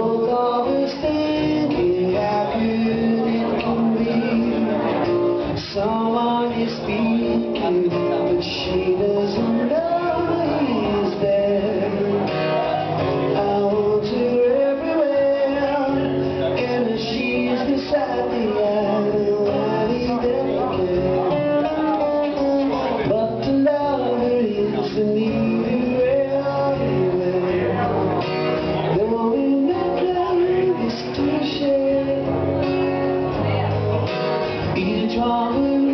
won't always strong